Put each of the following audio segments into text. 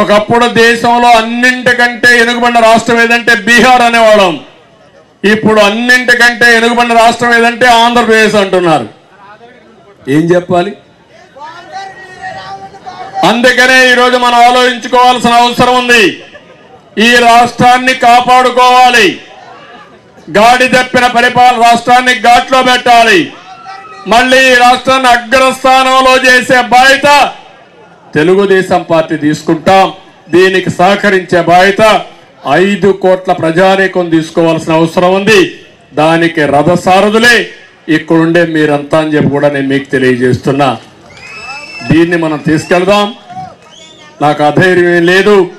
ఒకప్పుడు దేశంలో అన్నింటికంటే ఎనుగుబడిన రాష్ట్రం ఏదంటే బీహార్ అనేవాళ్ళం. ఇప్పుడు అన్నింటికంటే ఎనుగుబడిన రాష్ట్రం ఏదంటే ఆంధ్రప్రదేశ్ అంటున్నారు. ఏం చెప్పాలి? అందుకనే ఈరోజు మనం ఆలోచించుకోవాల్సిన అవసరం ఉంది. ఈ రాష్ట్రాన్ని కాపాడుకోవాలి. గాడి తప్పిన పరిపాలన రాష్ట్రాన్ని ఘాట్లో పెట్టాలి. మళ్ళీ ఈ రాష్ట్రాన్ని అగ్రస్థానంలో చేసే బాధ్యత తెలుగుదేశం పార్టీ తీసుకుంటాం. దీనికి సహకరించే బాధ్యత ఐదు కోట్ల ప్రజానీకం తీసుకోవాల్సిన అవసరం ఉంది. దానికి రథసారథులే. ఇక్కడుండే మీరంతా అని చెప్పి కూడా నేను మీకు తెలియజేస్తున్నా. దీన్ని మనం తీసుకెళ్దాం. నాకు అధైర్యం ఏం లేదు.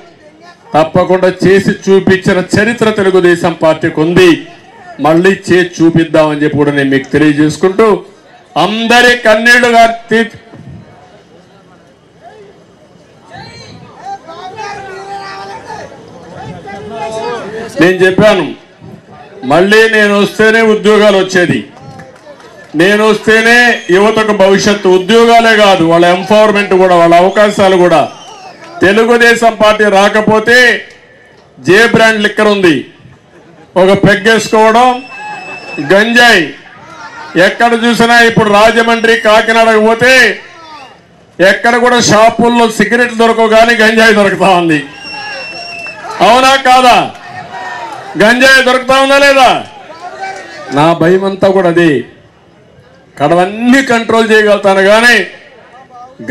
తప్పకుండా చేసి చూపించిన చరిత్ర తెలుగుదేశం పార్టీకి ఉంది. మళ్ళీ చేసి చూపిద్దామని చెప్పి కూడా నేను మీకు తెలియజేసుకుంటూ అందరి కన్నీళ్ళుగా నేను చెప్పాను. మళ్ళీ నేను వస్తేనే ఉద్యోగాలు వచ్చేది. నేను వస్తేనే యువతకు భవిష్యత్తు ఉద్యోగాలే కాదు వాళ్ళ ఎంపవర్మెంట్ కూడా వాళ్ళ అవకాశాలు కూడా. తెలుగుదేశం పార్టీ రాకపోతే జే బ్రాండ్ లిక్కర్ ఉంది. ఒక పెగ్గేసుకోవడం గంజాయి. ఎక్కడ చూసినా ఇప్పుడు రాజమండ్రి కాకినాడకు పోతే ఎక్కడ కూడా షాపుల్లో సిగరెట్లు దొరకవు కానీ గంజాయి దొరుకుతా ఉంది. అవునా కాదా? గంజాయి దొరుకుతా ఉందా లేదా? నా భయం అంతా కూడా అది. కడవన్నీ కంట్రోల్ చేయగలుగుతాను కానీ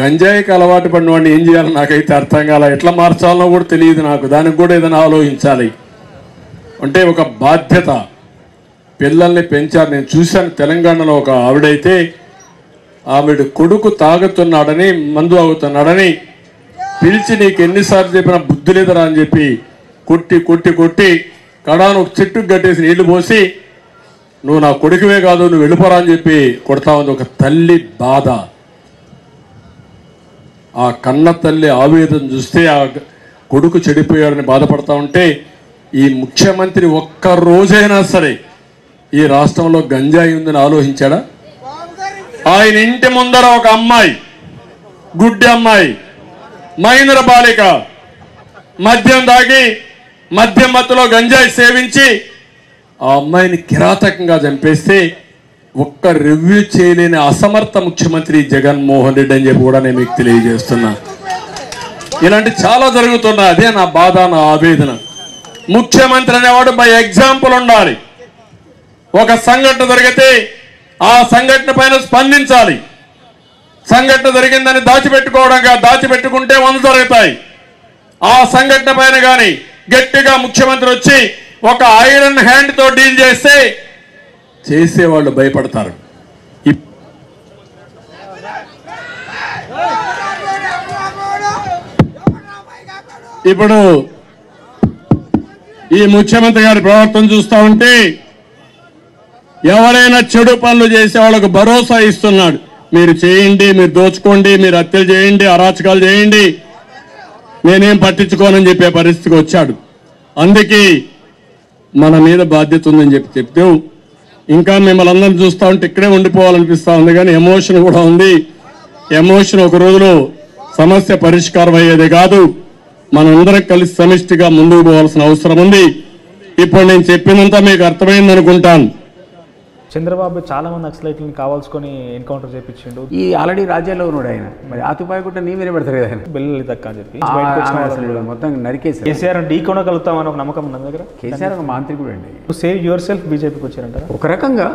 గంజాయికి అలవాటు పడిన వాడిని ఏం చేయాలో నాకైతే అర్థం కాల. ఎట్లా మార్చాలో కూడా తెలియదు నాకు. దానికి కూడా ఏదైనా ఆలోచించాలి. అంటే ఒక బాధ్యత. పిల్లల్ని పెంచారు. నేను చూశాను తెలంగాణలో ఒక ఆవిడైతే ఆవిడ కొడుకు తాగుతున్నాడని మందు అవుతున్నాడని పిలిచి నీకు ఎన్నిసార్లు చెప్పినా బుద్ధి లేదరా అని చెప్పి కొట్టి కొట్టి కొట్టి కడాను ఒక చెట్టుకు కట్టేసి నీళ్ళు పోసి నువ్వు నా కొడుకువే కాదు నువ్వు వెళ్ళిపోరా అని చెప్పి కొడతా ఉంది ఒక తల్లి బాధ. ఆ కన్న తల్లి ఆవేదన చూస్తే ఆ కొడుకు చెడిపోయాడని బాధపడతా ఉంటే ఈ ముఖ్యమంత్రి ఒక్క రోజైనా సరే ఈ రాష్ట్రంలో గంజాయి ఉందని ఆలోచించాడా? ఆయన ఇంటి ముందర ఒక అమ్మాయి గుడ్డి అమ్మాయి మైనర బాలిక మద్యం దాగి మద్యం మత్తులో గంజాయి సేవించి ఆ అమ్మాయిని కిరాతకంగా చంపేస్తే ఒక్క రివ్యూ చేయలేని అసమర్థ ముఖ్యమంత్రి జగన్మోహన్ రెడ్డి అని చెప్పి కూడా నేను మీకు తెలియజేస్తున్నా. ఇలాంటి చాలా జరుగుతున్నా అదే నా బాధ నా ఆవేదన. ముఖ్యమంత్రి అనేవాడు బై ఎగ్జాంపుల్ ఉండాలి. ఒక సంఘటన జరిగితే ఆ సంఘటన పైన స్పందించాలి. సంఘటన జరిగిందని దాచిపెట్టుకోవడం కాదు. దాచిపెట్టుకుంటే వంద జరుగుతాయి. ఆ సంఘటన పైన కానీ గట్టిగా ముఖ్యమంత్రి వచ్చి ఒక ఐరన్ హ్యాండ్తో డీల్ చేస్తే చేసేవాళ్ళు భయపడతారు. ఇప్- ఇప్పుడు ఈ ముఖ్యమంత్రి గారి ప్రవర్తన చూస్తా ఉంటే ఎవరైనా చెడు పనులు చేసే వాళ్ళకు భరోసా ఇస్తున్నాడు. మీరు చేయండి మీరు దోచుకోండి మీరు హత్యలు చేయండి అరాచకాలు చేయండి. నేనేం పట్టించుకోనని చెప్పే పరిస్థితికి వచ్చాడు. అందుకే మన మీద బాధ్యత ఉందని చెప్పి చెప్తే ఇంకా మిమ్మల్ని అందరం చూస్తా ఉంటే ఇక్కడే ఉండిపోవాలనిపిస్తా ఉంది కానీ ఎమోషన్ కూడా ఉంది. ఎమోషన్ ఒక రోజులో సమస్య పరిష్కారం అయ్యేది కాదు. మనందరం కలిసి సమిష్టిగా ముందుకు పోవాల్సిన అవసరం ఉంది. ఇప్పుడు నేను చెప్పినంత మీకు అర్థమైంది అనుకుంటాను చంద్రబాబు చాలా మంది నక్సలైట్లను కావాల్సుకొని ఎన్కౌంటర్ చేయించిండు ఈ ఆల్రెడీ రాజ్యాల్లో ఉన్నాడు ఆయన. మరి ఆతుపాయకుంటే నీ మీద పెడతారు కదా ఆయన. బిల్లు తక్క అని చెప్పి మొత్తం నరికేశారు. కేసీఆర్ ఢీ కొనగలుగుతామని ఒక నమ్మకం ఉన్న దగ్గర. కేసీఆర్ ఒక మాంత్రికుడు అండి. సేవ్ యువర్ సెల్ఫ్ బీజేపీకి వచ్చారంటారా? ఒక రకంగా.